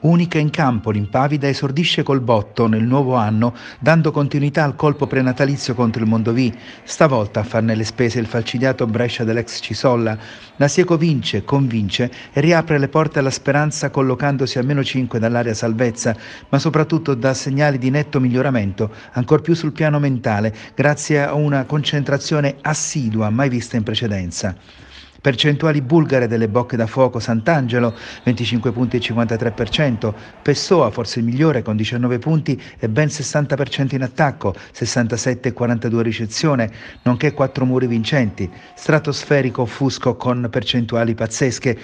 Unica in campo, l'Impavida esordisce col botto nel nuovo anno, dando continuità al colpo prenatalizio contro il Mondovì. Stavolta a farne le spese il falcidiato Brescia dell'ex Cisolla. La Sieco vince, convince e riapre le porte alla speranza collocandosi a meno 5 dall'area salvezza, ma soprattutto dà segnali di netto miglioramento, ancor più sul piano mentale, grazie a una concentrazione assidua mai vista in precedenza. Percentuali bulgare delle bocche da fuoco Sant'Angelo 25 punti e 53%, Pessoa forse il migliore con 19 punti e ben 60% in attacco, 67 e 42 ricezione, nonché 4 muri vincenti, stratosferico Fusco con percentuali pazzesche,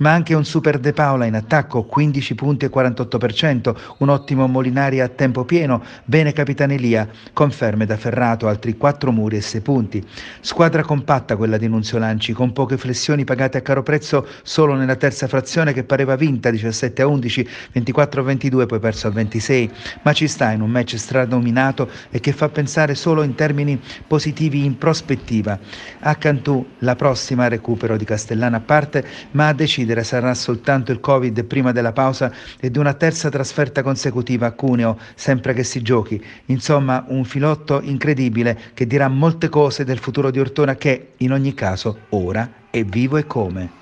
ma anche un super De Paola in attacco 15 punti e 48%, un ottimo Molinari a tempo pieno, bene Capitanelia, conferme da Ferrato altri 4 muri e 6 punti. Squadra compatta quella di Nunzio Lanci con poche flessioni pagate a caro prezzo solo nella terza frazione che pareva vinta 17 a 11, 24 a 22 poi perso a 26, ma ci sta in un match stradominato e che fa pensare solo in termini positivi in prospettiva. A Cantù la prossima recupero di Castellana a parte, ma a decidere sarà soltanto il Covid prima della pausa ed una terza trasferta consecutiva a Cuneo, sempre che si giochi. Insomma, un filotto incredibile che dirà molte cose del futuro di Ortona che, in ogni caso, ora è vivo e come.